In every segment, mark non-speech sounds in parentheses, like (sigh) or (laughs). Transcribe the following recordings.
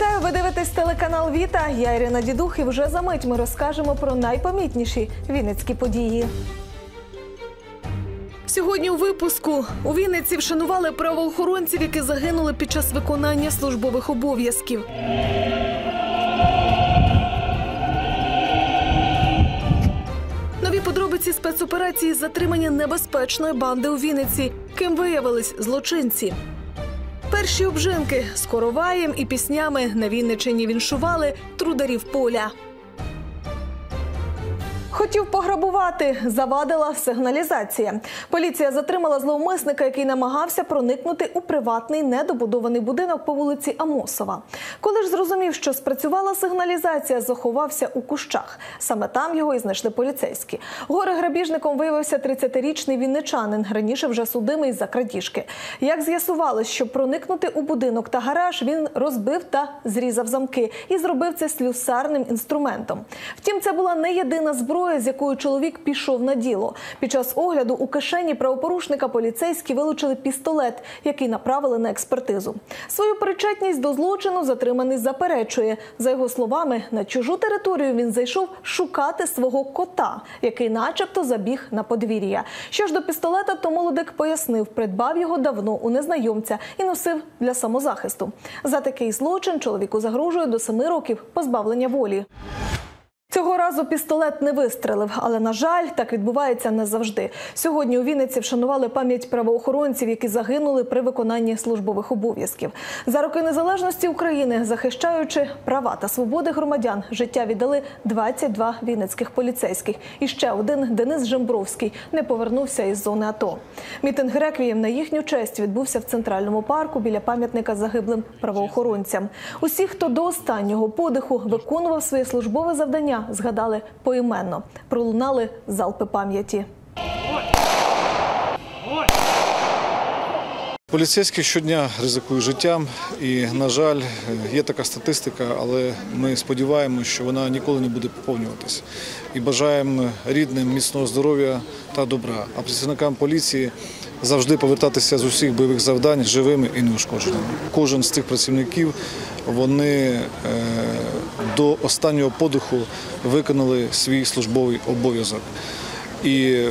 Вітаю, ви дивитесь телеканал Віта. Я Ірина Дідух, і вже за мить ми розкажемо про найпомітніші вінницькі події. Сьогодні у випуску у Вінниці вшанували правоохоронців, які загинули під час виконання службових обов'язків. Нові подробиці спецоперації з затримання небезпечної банди у Вінниці. Ким виявились злочинці. Перші обжинки з короваєм і піснями на Вінничині віншували трударів поля. Хотів пограбувати, завадила сигналізація. Поліція затримала зловмисника, який намагався проникнути у приватний недобудований будинок по вулиці Амосова. Коли ж зрозумів, що спрацювала сигналізація, заховався у кущах. Саме там його і знайшли поліцейські. Горе грабіжником виявився 30-річний вінничанин, раніше вже судимий за крадіжки. Як з'ясувалось, щоб проникнути у будинок та гараж, він розбив та зрізав замки і зробив це слюсарним інструментом. Втім, це була не єдина зброя, з якою чоловік пішов на діло. Під час огляду у кишені правопорушника поліцейські вилучили пістолет, який направили на експертизу. Свою причетність до злочину затриманий заперечує. За його словами, на чужу територію він зайшов шукати свого кота, який, начебто, забіг на подвір'я. Що ж до пістолета, то молодик пояснив, придбав його давно у незнайомця і носив для самозахисту. За такий злочин чоловіку загрожує до семи років позбавлення волі. Цього разу пістолет не вистрелив, але на жаль, так відбувається не завжди. Сьогодні у Вінниці вшанували пам'ять правоохоронців, які загинули при виконанні службових обов'язків. За роки незалежності України, захищаючи права та свободи громадян, життя віддали 22 вінницьких поліцейських. І ще один Денис Жембровський не повернувся із зони АТО. Мітинг реквієм на їхню честь відбувся в центральному парку біля пам'ятника загиблим правоохоронцям. Усі, хто до останнього подиху виконував своє службове завдання, згадали поіменно. Пролунали залпи пам'яті. Поліцейські щодня ризикують життям, і, на жаль, є така статистика, але ми сподіваємося, що вона ніколи не буде поповнюватися. І бажаємо рідним міцного здоров'я та добра. А працівникам поліції завжди повертатися з усіх бойових завдань живими і неушкодженими. Кожен з цих працівників вони е, до останнього подиху виконали свій службовий обов'язок. І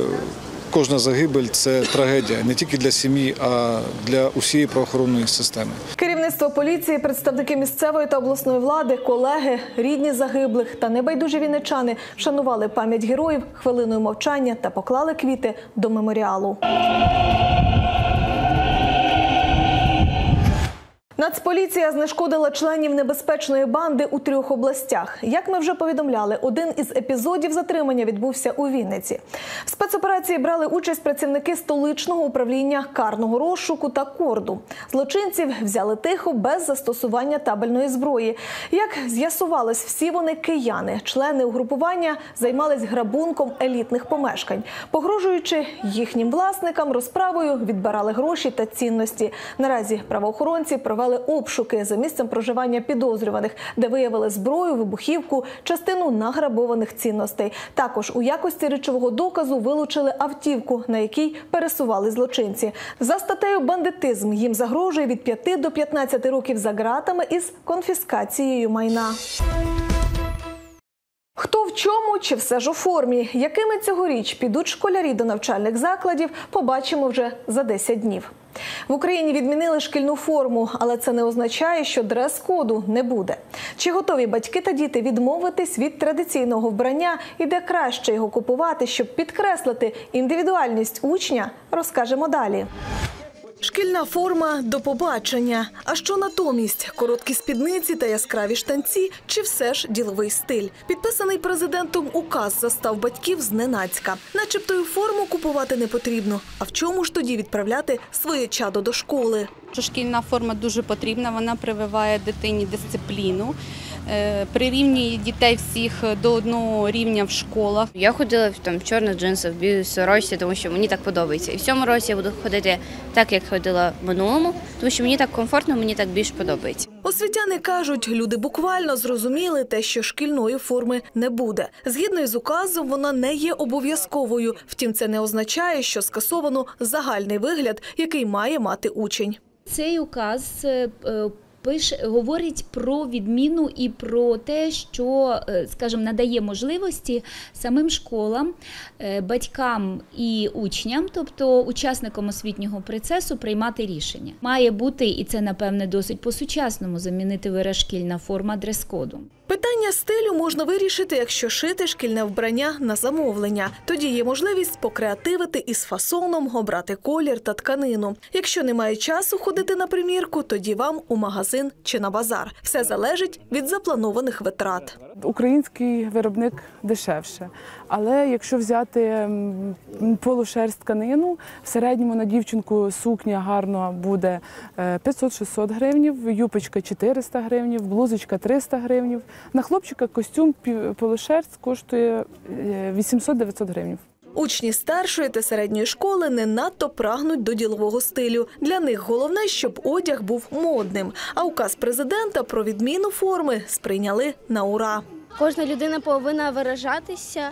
Кожна загибель це трагедія не тільки для сім'ї, а для усієї правоохоронної системи. Керівництво поліції, представники місцевої та обласної влади, колеги, рідні загиблих та небайдужі вінничани вшанували пам'ять героїв хвилиною мовчання та поклали квіти до меморіалу. Нацполіція знешкодила членів небезпечної банди у трьох областях. Як ми вже повідомляли, один із епізодів затримання відбувся у Вінниці. В спецоперації брали участь працівники столичного управління карного розшуку та корду. Злочинців взяли тихо без застосування табельної зброї. Як з'ясувалось, всі вони кияни, члени угрупування займались грабунком елітних помешкань, погрожуючи їхнім власникам розправою, відбирали гроші та цінності. Наразі правоохоронці провели обшуки за місцем проживання підозрюваних, де виявили зброю, вибухівку, частину награбованих цінностей. Також у якості речового доказу вилучили автівку, на якій пересували злочинці. За статтею бандитизм їм загрожує від 5 до 15 років за ґратами із конфіскацією майна. Чому чи все ж у формі? Якими цьогоріч підуть школярі до навчальних закладів, побачимо вже за 10 днів. В Україні відмінили шкільну форму, але це не означає, що дрес-коду не буде. Чи готові батьки та діти відмовитись від традиційного вбрання і де краще його купувати, щоб підкреслити індивідуальність учня, розкажемо далі. Шкільна форма до побачення. А що натомість? Короткі спідниці та яскраві штанці, чи все ж діловий стиль? Підписаний президентом указ застав батьків зненацька. Начебто й форму купувати не потрібно. А в чому ж тоді відправляти своє чадо до школи? шкільна форма дуже потрібна, вона прививає дитині дисципліну, прирівнює дітей всіх до одного рівня в школах. Я ходила в там в чорних джинсах, в білій сорочці, тому що мені так подобається. І в цьому році я буду ходити так, як ходила в минулому, тому що мені так комфортно, мені так більш подобається. Освітяни кажуть, люди буквально зрозуміли те, що шкільної форми не буде. Згідно із указом, вона не є обов'язковою. Втім, це не означає, що скасовано загальний вигляд, який має мати учень. Цей указ е, е, пише, говорить про відміну і про те, що, е, скажімо, надає можливості самим школам, е, батькам і учням, тобто учасникам освітнього процесу, приймати рішення. Має бути, і це напевне досить по-сучасному, замінити вираз шкільна форма дрес-коду. Питання стилю можна вирішити, якщо шити шкільне вбрання на замовлення. Тоді є можливість покреативити із фасоном, обрати колір та тканину. Якщо немає часу ходити на примірку, тоді вам у магазин чи на базар. Все залежить від запланованих витрат. Український виробник дешевше. Але якщо взяти полушерсть тканину, в середньому на дівчинку сукня гарно буде е, 500-600 гривнів, юпочка 400 гривнів, блузочка 300 гривнів. На хлопчика костюм пів- коштує е, 800-900 гривень. Учні старшої та середньої школи не надто прагнуть до ділового стилю. Для них головне, щоб одяг був модним. А указ президента про відміну форми сприйняли на ура. Кожна людина повинна виражатися,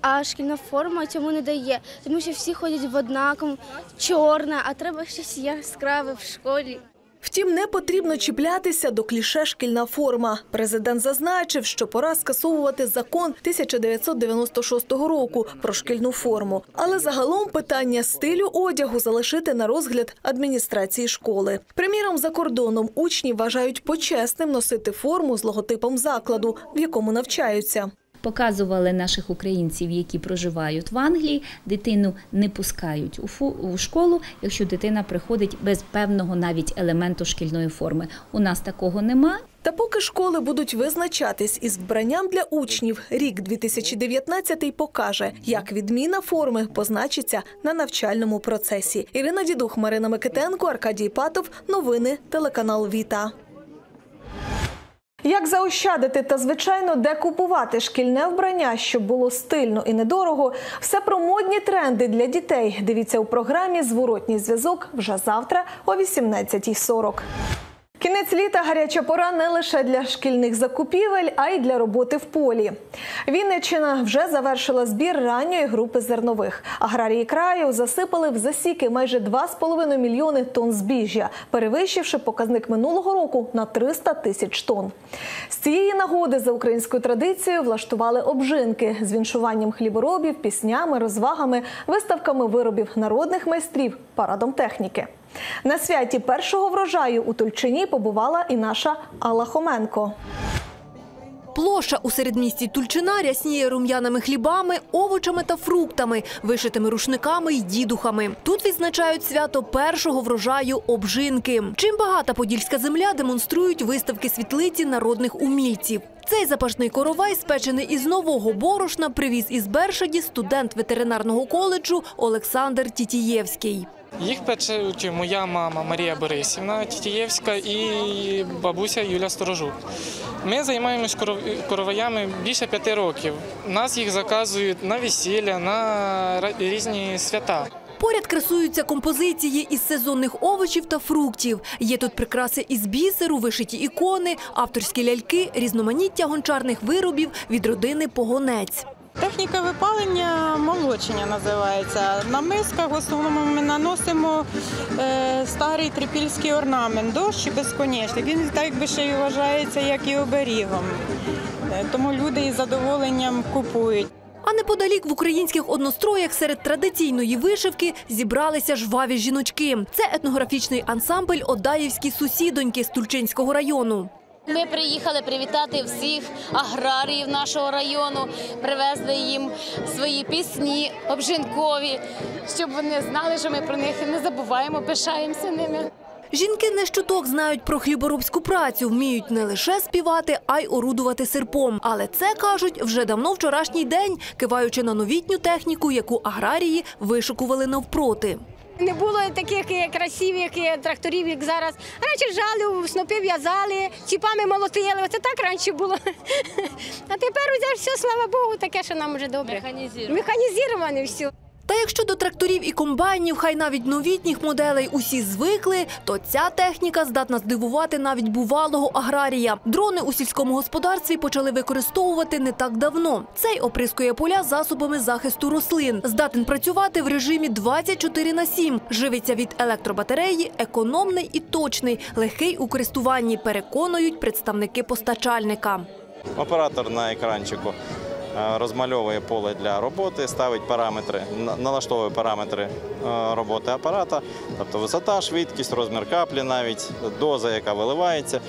а шкільна форма цьому не дає, тому що всі ходять в однаковому, чорне, а треба щось яскраве в школі. Втім, не потрібно чіплятися до кліше шкільна форма. Президент зазначив, що пора скасовувати закон 1996 року про шкільну форму. Але загалом питання стилю одягу залишити на розгляд адміністрації школи. Приміром, за кордоном учні вважають почесним носити форму з логотипом закладу, в якому навчаються. Показували наших українців, які проживають в Англії. Дитину не пускають у, фу, школу, якщо дитина приходить без певного навіть елементу шкільної форми. У нас такого нема. Та поки школи будуть визначатись із вбранням для учнів, рік 2019 покаже, як відміна форми позначиться на навчальному процесі. Ірина Дідух, Марина Микитенко, Аркадій Патов. Новини телеканал Віта. Як заощадити та, звичайно, де купувати шкільне вбрання, щоб було стильно і недорого, все про модні тренди для дітей. Дивіться у програмі Зворотній зв'язок вже завтра о 18.40. Кінець літа гаряча пора не лише для шкільних закупівель, а й для роботи в полі. Вінниччина вже завершила збір ранньої групи зернових. Аграрії краю засипали в засіки майже 2,5 мільйони тонн збіжжя, перевищивши показник минулого року на 300 тисяч тонн. З цієї нагоди за українською традицією влаштували обжинки з віншуванням хліборобів, піснями, розвагами, виставками виробів народних майстрів, парадом техніки. На святі першого врожаю у Тульчині побувала і наша Алла Хоменко. Площа у середмісті Тульчина рясніє рум'яними хлібами, овочами та фруктами, вишитими рушниками й дідухами. Тут відзначають свято першого врожаю обжинки. Чим багата подільська земля демонструють виставки світлиці народних умільців. Цей запашний коровай, спечений із нового борошна, привіз із Бершаді студент ветеринарного коледжу Олександр Тітієвський. Їх печуть моя мама Марія Борисівна Тітієвська і бабуся Юля Сторожук. Ми займаємось короваями більше п'яти років. Нас їх заказують на весілля, на різні свята. Поряд красуються композиції із сезонних овочів та фруктів. Є тут прикраси із бісеру, вишиті ікони, авторські ляльки, різноманіття гончарних виробів від родини Погонець. Техніка випалення молочення називається. На мисках в основному ми наносимо е, старий трипільський орнамент, дощ і безконечний. Він так якби ще й вважається, як і оберігом. Е, Тому люди із задоволенням купують. А неподалік в українських одностроях серед традиційної вишивки зібралися жваві жіночки. Це етнографічний ансамбль Одаївські сусідоньки з Тульчинського району. Ми приїхали привітати всіх аграріїв нашого району, привезли їм свої пісні обжинкові, щоб вони знали, що ми про них не забуваємо, пишаємося ними. Жінки не щуток знають про хліборобську працю, вміють не лише співати, а й орудувати серпом. Але це кажуть вже давно вчорашній день, киваючи на новітню техніку, яку аграрії вишикували навпроти. Не було таких красивих тракторів, як зараз. Раніше жали, снопи в'язали, ціпами молотили. Оце так раніше було. (laughs) А тепер все, слава Богу, таке, що нам вже добре. Механізоване все. Та якщо до тракторів і комбайнів, хай навіть новітніх моделей усі звикли, то ця техніка здатна здивувати навіть бувалого аграрія. Дрони у сільському господарстві почали використовувати не так давно. Цей оприскує поля засобами захисту рослин, здатен працювати в режимі 24 на 7, живиться від електробатареї, економний і точний, легкий у користуванні, переконують представники постачальника. Оператор на екранчику розмальовує поле для роботи, ставить параметри, налаштовує параметри е, роботи апарата, тобто висота, швидкість, розмір каплі, навіть доза, яка виливається.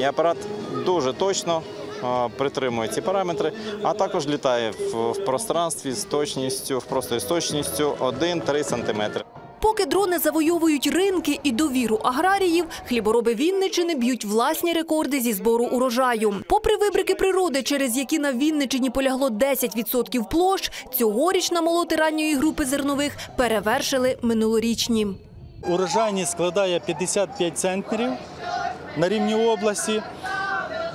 І апарат дуже точно е, притримує ці параметри, а також літає в, пространстві з точністю, в з точністю 1-3 см. Поки дрони завойовують ринки і довіру аграріїв, хлібороби Вінничини б'ють власні рекорди зі збору урожаю. Попри вибрики природи, через які на Вінничині полягло 10% площ, цьогоріч на молоти ранньої групи зернових перевершили минулорічні. Урожайність складає 55 центнерів на рівні області.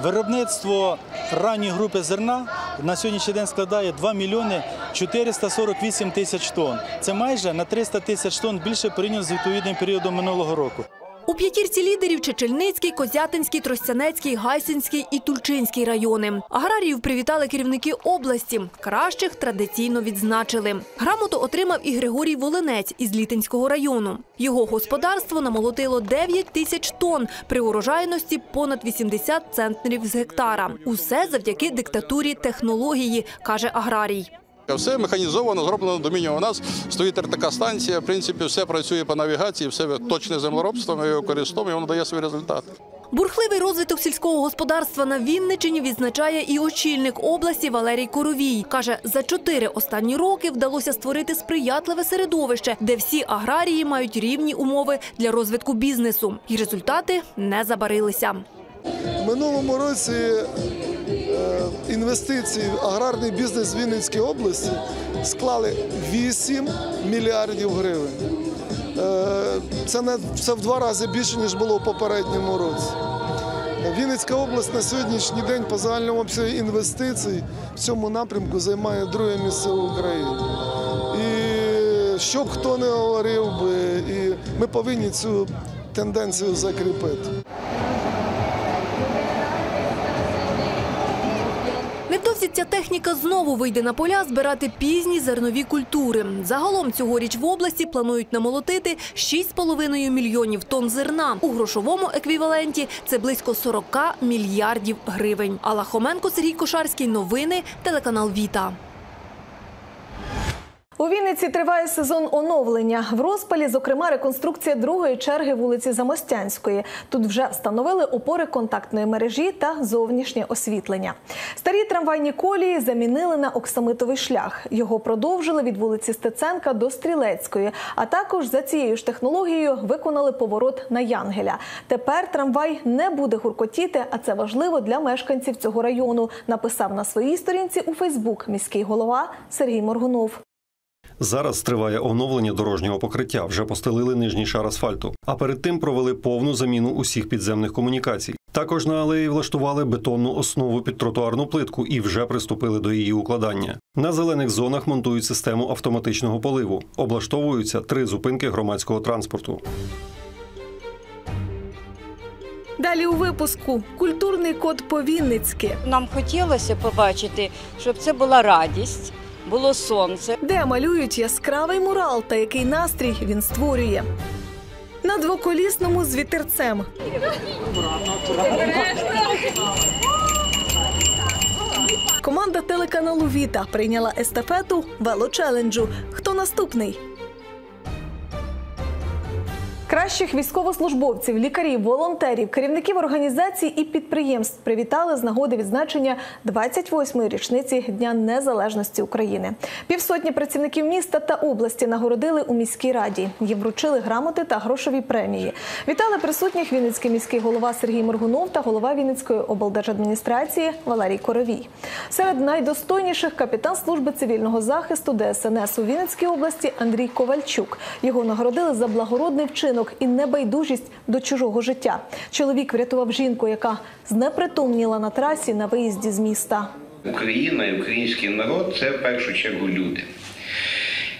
Виробництво ранньої групи зерна на сьогоднішній день складає 2 мільйони 448 тисяч тонн. Це майже на 300 тисяч тонн більше порівняно з відповідним періодом минулого року. У п'ятірці лідерів Чечельницький, Козятинський, Тростянецький, Гайсинський і Тульчинський райони. Аграріїв привітали керівники області. Кращих традиційно відзначили. Грамоту отримав і Григорій Волинець із Літинського району. Його господарство намолотило 9 тисяч тонн при урожайності понад 80 центнерів з гектара. Усе завдяки диктатурі технології, каже аграрій. Все механізовано, зроблено до. У нас стоїть така станція, в принципі, все працює по навігації, все точне землеробство, ми його використовуємо, воно дає свій результат. Бурхливий розвиток сільського господарства на Вінничині відзначає і очільник області Валерій Коровій. Каже, за чотири останні роки вдалося створити сприятливе середовище, де всі аграрії мають рівні умови для розвитку бізнесу. І результати не забарилися. В минулому році е, інвестиції в аграрний бізнес Вінницької області склали 8 мільярдів гривень. Е, Це, не, це в два рази більше, ніж було в попередньому році. Вінницька область на сьогоднішній день по загальному обсягу інвестицій в цьому напрямку займає друге місце в Україні. І що б хто не говорив би, і ми повинні цю тенденцію закріпити. Невдовзі ця техніка знову вийде на поля збирати пізні зернові культури. Загалом цьогоріч в області планують намолотити 6,5 мільйонів тонн зерна. У грошовому еквіваленті це близько 40 мільярдів гривень. Алла Хоменко, Сергій Кошарський. Новини. Телеканал Віта. У Вінниці триває сезон оновлення. В розпалі, зокрема, реконструкція другої черги вулиці Замостянської. Тут вже встановили опори контактної мережі та зовнішнє освітлення. Старі трамвайні колії замінили на оксамитовий шлях. Його продовжили від вулиці Стеценка до Стрілецької. А також за цією ж технологією виконали поворот на Янгеля. Тепер трамвай не буде гуркотіти, а це важливо для мешканців цього району. Написав на своїй сторінці у Фейсбук міський голова Сергій Моргунов. Зараз триває оновлення дорожнього покриття. Вже постелили нижній шар асфальту. А перед тим провели повну заміну усіх підземних комунікацій. Також на алеї влаштували бетонну основу під тротуарну плитку і вже приступили до її укладання. На зелених зонах монтують систему автоматичного поливу. Облаштовуються три зупинки громадського транспорту. Далі у випуску культурний код по-вінницьки. Нам хотілося побачити, щоб це була радість, було сонце. Де малюють яскравий мурал та який настрій він створює. На двоколісному з вітерцем. Команда телеканалу Віта прийняла естафету велочеленджу. Хто наступний? Кращих військовослужбовців, лікарів, волонтерів, керівників організацій і підприємств привітали з нагоди відзначення 28-ї річниці Дня Незалежності України. Півсотні працівників міста та області нагородили у міській раді. Їм вручили грамоти та грошові премії. Вітали присутніх Вінницький міський голова Сергій Моргунов та голова Вінницької облдержадміністрації Валерій Коровій. Серед найдостойніших капітан служби цивільного захисту ДСНС у Вінницькій області Андрій Ковальчук. Його нагородили за благородний вчинок і небайдужість до чужого життя. Чоловік врятував жінку, яка знепритомніла на трасі на виїзді з міста. Україна і український народ це в першу чергу люди.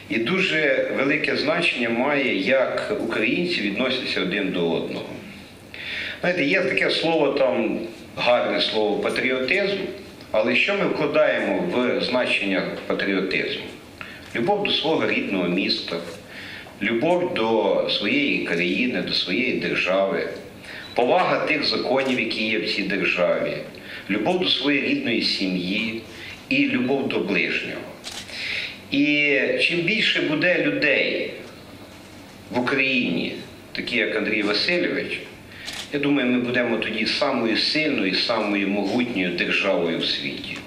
І дуже велике значення має, як українці відносяться один до одного. Знаєте, є таке слово там, гарне слово патріотизм, але що ми вкладаємо в значення патріотизму? Любов до свого рідного міста, любов до своєї країни, до своєї держави, повага тих законів, які є в цій державі, любов до своєї рідної сім'ї і любов до ближнього. І чим більше буде людей в Україні, такі як Андрій Васильович, я думаю, ми будемо тоді самою сильною, самою могутньою державою в світі.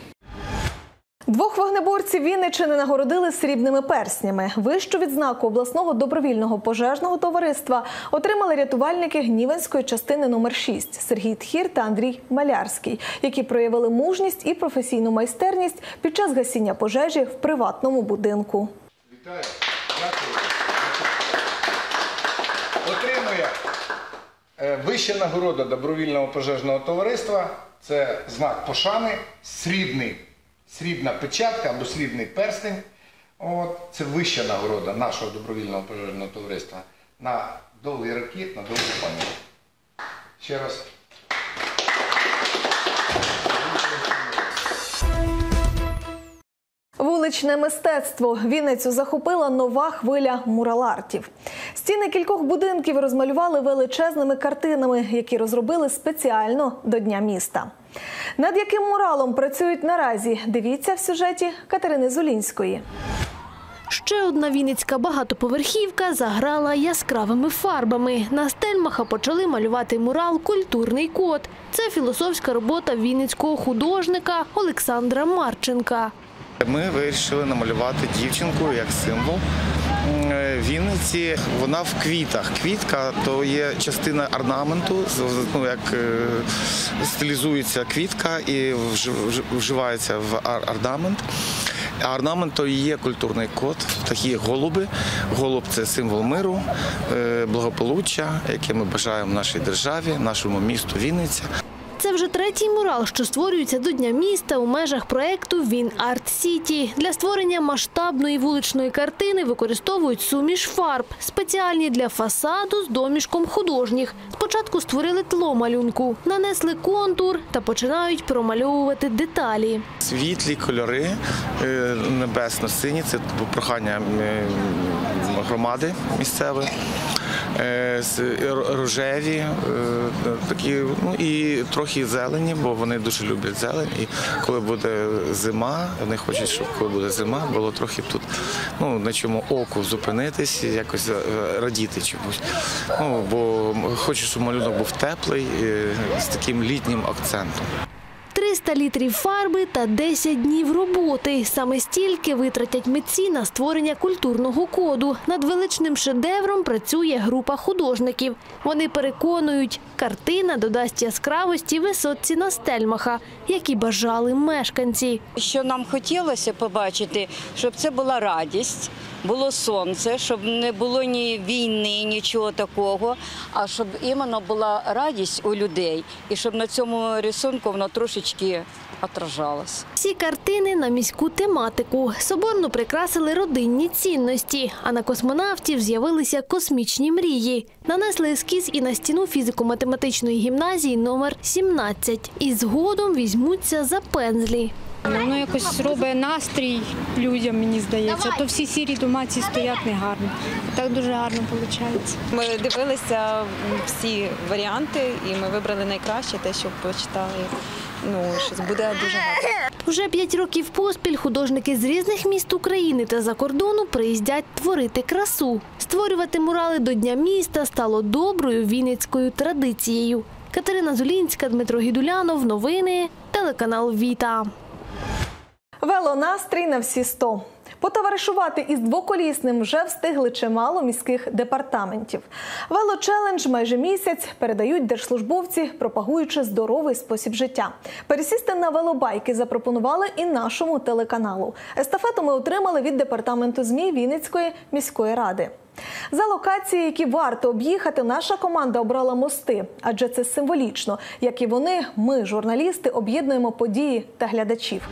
Двох вогнеборців Вінниччини нагородили срібними перснями. Вищу відзнаку обласного добровільного пожежного товариства отримали рятувальники Гнівенської частини номер 6 Сергій Тхір та Андрій Малярський, які проявили мужність і професійну майстерність під час гасіння пожежі в приватному будинку. Вітаю! отримує е, вища нагорода добровільного пожежного товариства. Це знак пошани, срібний, срібна печатка або срібний перстень. От, це вища нагорода нашого добровільного пожежного товариства на довгі роки, на довгу пам'ять. Ще раз. Вуличне мистецтво Вінницю захопила нова хвиля муралартів. Стіни кількох будинків розмалювали величезними картинами, які розробили спеціально до Дня міста. Над яким муралом працюють наразі? Дивіться в сюжеті Катерини Зулінської. Ще одна вінницька багатоповерхівка заграла яскравими фарбами. На стельмаха почали малювати мурал Культурний код. Це філософська робота вінницького художника Олександра Марченка. Ми вирішили намалювати дівчинку як символ. Е, Вінниці вона в квітах. Квітка то є частина орнаменту, ну як е, стилізується квітка і вж- вж- вживається в орнамент. А орнамент то і є культурний код, такі голуби. Голуб це символ миру, е, благополуччя, яке ми бажаємо нашій державі, нашому місту Вінниця. Це вже третій мурал, що створюється до Дня міста у межах проекту Він Арт Сіті. Для створення масштабної вуличної картини використовують суміш фарб, спеціальні для фасаду з домішком художніх. Спочатку створили тло малюнку, нанесли контур та починають промальовувати деталі. Світлі кольори, е, небесно-сині, це прохання громади місцевої. Е, Рожеві, е, такі, ну і трохи зелені, бо вони дуже люблять зелень. І коли буде зима, вони хочуть, щоб коли буде зима, було трохи тут ну, на чому оку зупинитись, якось е, радіти чомусь. Ну, бо хочу, щоб малюнок був теплий, з таким літнім акцентом. 300 літрів фарби та 10 днів роботи. Саме стільки витратять митці на створення культурного коду. Над величним шедевром працює група художників. Вони переконують, картина додасть яскравості висотці на стельмаха, які бажали мешканці. Що нам хотілося побачити, щоб це була радість, було сонце, щоб не було ні війни, нічого такого, а щоб іменно була радість у людей, і щоб на цьому рисунку воно трошечки отражалось. Всі картини на міську тематику. Соборно прикрасили родинні цінності, а на космонавтів з'явилися космічні мрії. Нанесли ескіз і на стіну фізико-математичної гімназії номер 17. І згодом візьмуться за пензлі. Воно якось робить настрій людям, мені здається. То всі сірі домаці стоять негарно. Так дуже гарно виходить. Ми дивилися всі варіанти, і ми вибрали найкраще те, що почитали. Ну, щось буде дуже гарно. Уже п'ять років поспіль художники з різних міст України та за кордону приїздять творити красу. Створювати мурали до Дня міста стало доброю вінницькою традицією. Катерина Зулінська, Дмитро Гідулянов. Новини. Телеканал Віта. Велонастрій на всі 100. Потоваришувати із двоколісним вже встигли чимало міських департаментів. Велочелендж майже місяць передають держслужбовці, пропагуючи здоровий спосіб життя. Пересісти на велобайки запропонували і нашому телеканалу. Естафету ми отримали від департаменту ЗМІ Вінницької міської ради. За локації, які варто об'їхати, наша команда обрала мости, адже це символічно. Як і вони, ми, журналісти, об'єднуємо події та глядачів.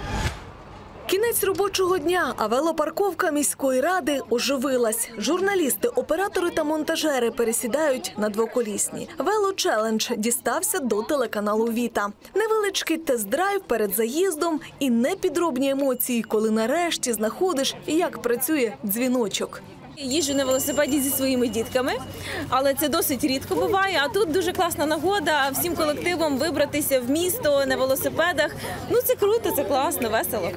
Кінець робочого дня, а велопарковка міської ради оживилась. Журналісти, оператори та монтажери пересідають на двоколісні. Вело-челендж дістався до телеканалу Віта. Невеличкий тест-драйв перед заїздом і непідробні емоції, коли нарешті знаходиш, як працює дзвіночок. Їжджу на велосипеді зі своїми дітками, але це досить рідко буває. А тут дуже класна нагода всім колективом вибратися в місто на велосипедах. Ну це круто, це класно, весело.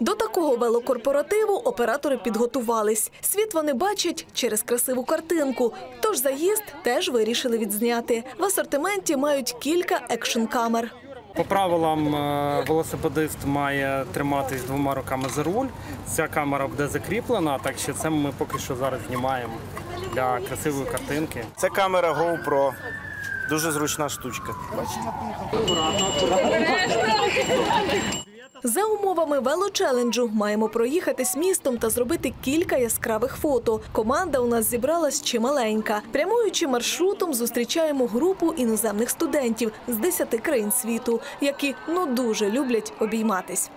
До такого велокорпоративу оператори підготувались. Світ вони бачать через красиву картинку. Тож заїзд теж вирішили відзняти. В асортименті мають кілька екшн-камер. По правилам е, велосипедист має триматись двома руками за руль. Ця камера буде закріплена, так що це ми поки що зараз знімаємо для красивої картинки. Це камера GoPro. Дуже зручна штучка. За умовами велочеленджу маємо проїхатись містом та зробити кілька яскравих фото. Команда у нас зібралась чималенька. Прямуючи маршрутом, зустрічаємо групу іноземних студентів з 10 країн світу, які ну дуже люблять обійматись.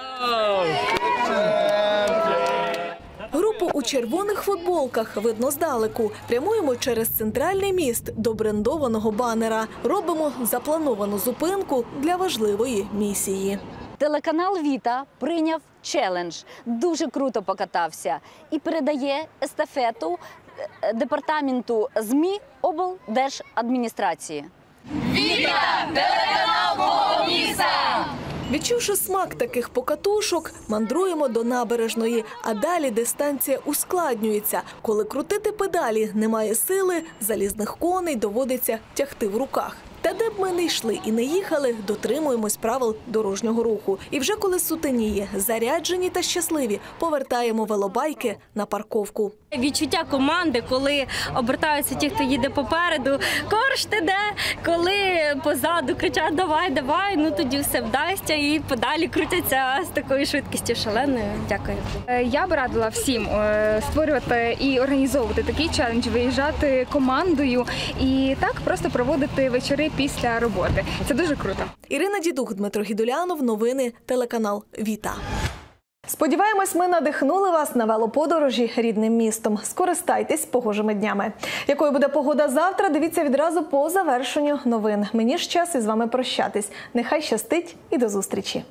Групу у червоних футболках видно здалеку. Прямуємо через центральний міст до брендованого банера. Робимо заплановану зупинку для важливої місії. Телеканал Віта прийняв челендж, дуже круто покатався і передає естафету е, департаменту ЗМІ облдержадміністрації. Віта! Телеканал міста! Відчувши смак таких покатушок, мандруємо до набережної, а далі дистанція ускладнюється. Коли крутити педалі немає сили, залізних коней доводиться тягти в руках. Та де б ми не йшли і не їхали, дотримуємось правил дорожнього руху. І вже коли сутеніє, заряджені та щасливі, повертаємо велобайки на парковку. Відчуття команди, коли обертаються ті, хто їде попереду, корж ти де, коли позаду кричать Давай, давай, ну тоді все вдасться і подалі крутяться з такою швидкістю шаленою. Дякую. Е, Я б радила всім е, створювати і організовувати такий челендж, виїжджати командою і так просто проводити вечори після роботи. Це дуже круто. Ірина Дідук, Дмитро Гідулянов. Новини телеканал Віта. Сподіваємось, ми надихнули вас на велоподорожі рідним містом. Скористайтесь погожими днями. Якою буде погода завтра? Дивіться відразу по завершенню новин. Мені ж час із вами прощатись. Нехай щастить і до зустрічі.